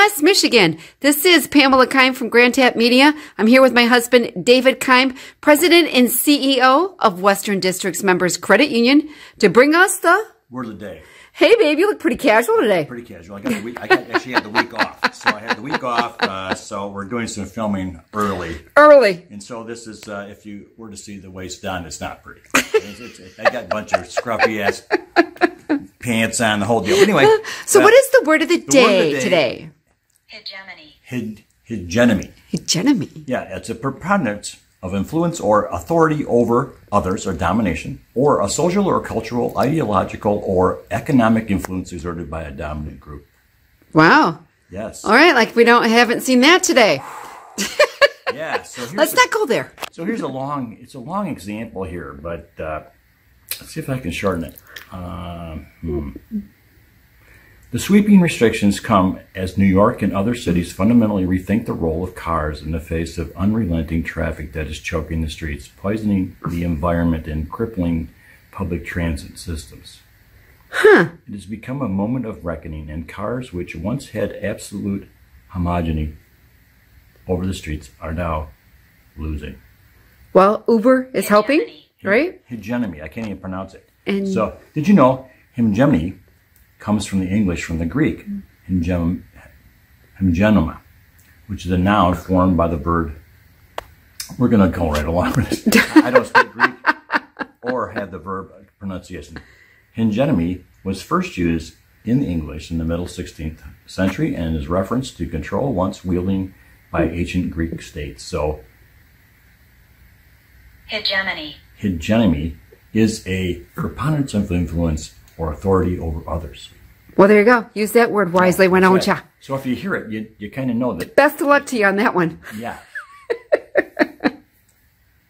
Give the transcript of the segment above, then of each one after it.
West Michigan. This is Pamela Keim from Grand Tap Media. I'm here with my husband, David Keim, President and CEO of Western Districts Members Credit Union, to bring us the word of the day. Hey, babe, you look pretty casual today. Pretty casual. I got the week. I got, actually had the week off, so I had the week off. Uh, so we're doing some filming early. Early. And so this is, uh, if you were to see the waist done, it's not pretty. It's, it's, I got a bunch of scruffy ass pants on the whole deal. Anyway. So uh, what is the word of the, day, word of the day today? Hegemony. Hid, hegemony. Hegemony. Yeah, it's a preponderance of influence or authority over others or domination, or a social or cultural, ideological, or economic influence exerted by a dominant group. Wow. Yes. All right, like we don't haven't seen that today. yeah. So let's a, not go there. So here's a long. It's a long example here, but uh, let's see if I can shorten it. Uh, hmm. The sweeping restrictions come as New York and other cities fundamentally rethink the role of cars in the face of unrelenting traffic that is choking the streets, poisoning the environment, and crippling public transit systems. Huh. It has become a moment of reckoning, and cars which once had absolute homogeny over the streets are now losing. Well, Uber is helping, right? Hegemony. I can't even pronounce it. And so, did you know hegemony comes from the English, from the Greek, hemgenoma, which is a noun formed by the verb. We're going to go right along with this. I don't speak Greek or have the verb pronunciation. Hegemony was first used in the English in the middle 16th century and is referenced to control once wielding by ancient Greek states. So, hegemony. Hegemony is a preponderance of influence or authority over others. Well, there you go. Use that word wisely when I want you. So if you hear it, you, you kind of know that. Best of luck to you on that one. Yeah.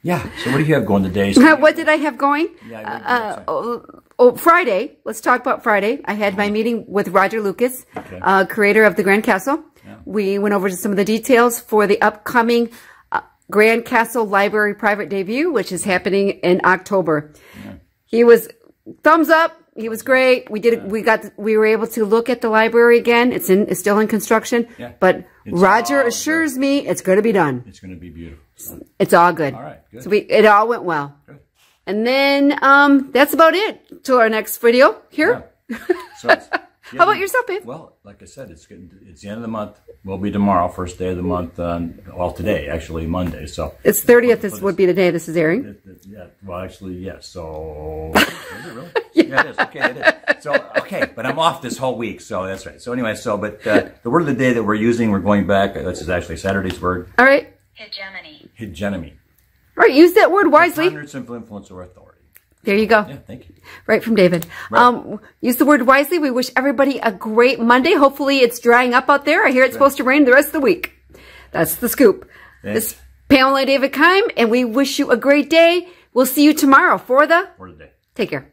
yeah. So what do you have going today? So what did I have going? Yeah. Uh, oh, oh, Friday. Let's talk about Friday. I had my meeting with Roger Lucas, okay. uh, creator of the Grand Castle. Yeah. We went over to some of the details for the upcoming uh, Grand Castle Library private debut, which is happening in October. Yeah. He was thumbs up he was great. We did. We got. We were able to look at the library again. It's in. It's still in construction. Yeah. But it's Roger assures good. me it's going to be done. It's going to be beautiful. It's all good. All right. Good. So we. It all went well. Good. And then um, that's about it. To our next video here. Yeah. So How about yourself, babe? Well, like I said, it's getting, it's the end of the month. Will be tomorrow, first day of the month. well, today actually Monday. So it's thirtieth. This would be the day this is airing. It, it, yeah. Well, actually, yes. So it really? Yeah. yeah. it is. Okay, it is. So okay, but I'm off this whole week, so that's right. So anyway, so but uh, the word of the day that we're using, we're going back. This is actually Saturday's word. All right. Hegemony. Hegemony. All right. Use that word wisely. Hundreds of influence or authority. There you go. Yeah, thank you. Right from David. Right. Um, use the word wisely. We wish everybody a great Monday. Hopefully it's drying up out there. I hear it's right. supposed to rain the rest of the week. That's the scoop. Thanks. This Pamela David Keim, and we wish you a great day. We'll see you tomorrow for the... For the day. Take care.